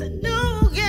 It's a new game.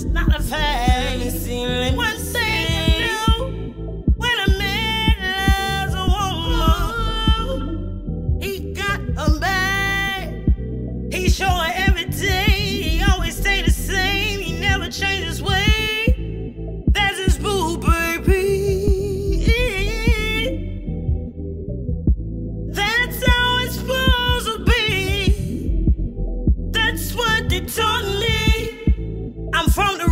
It's not a fact. One thing you do when a man loves a woman, he got a bag. He's her every day. He always stay the same. He never changes way. That's his boo, baby. That's how it's supposed to be. That's what they taught me found a